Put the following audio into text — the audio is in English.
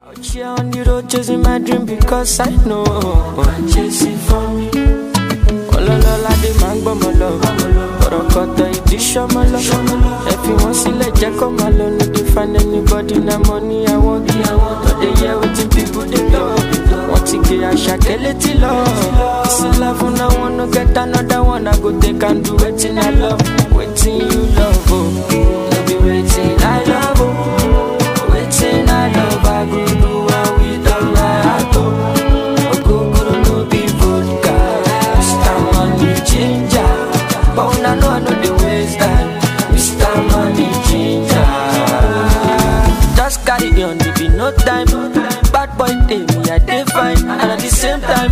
Out here on the road chasing my dream because I know I'm chasing for me. Ọlọ́lọ́lá dé máa ń gbọ́mọ lọ. Ọ̀rọ̀ kọ̀tọ̀ ìdí ṣọ́mọ lọ. Ẹ fi wọ́n sílẹ̀ jẹ́ kó máa lọ. No dey find anybody na money I want. No dey hear wetin people dey talk. Wọ́n ti gé àṣà kélé tí lọ. Ìsìn love na one no get another one. I go take and do wetin I love. Wetin you I dey waste time. Mr. Money Ginger. Just carry on, there be no time. Bad boy day, me I dey fine, and at the same time,